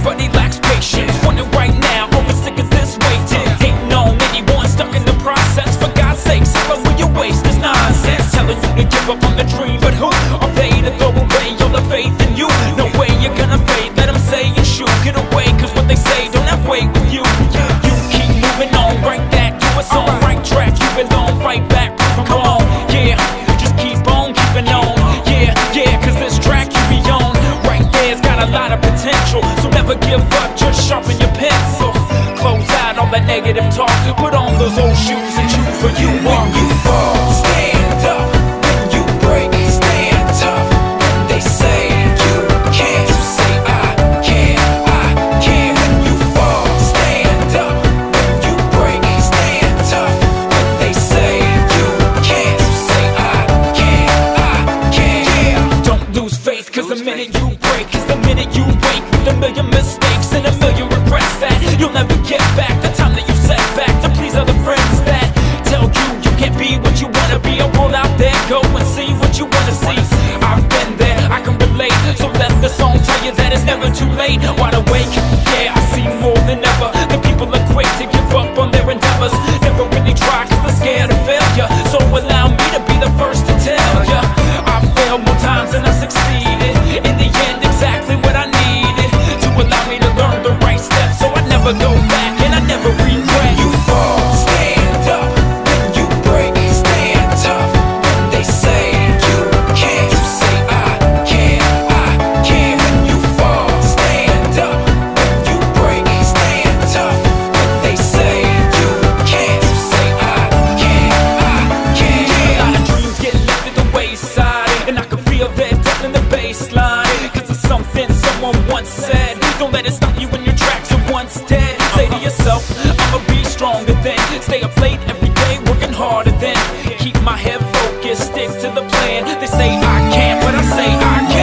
Everybody lacks patience. It right now, always sick of this waiting. Hating on anyone stuck in the process. For God's sake, how will you waste this nonsense? Telling you to give up on the dream, but who potential. So never give up, just sharpen your pencil. Close out all that negative talk. Put on those old shoes and choose where you walk. You fall, you wake with a million mistakes and a million regrets that you'll never get back. The time that you set back to please other friends that tell you you can't be what you wanna be. A world out there, go and see what you wanna see. I've been there, I can relate. So let the song tell you that it's never too late. Wide awake, yeah, I see more than ever. The people stick to the plan. They say I can't, but I say I can.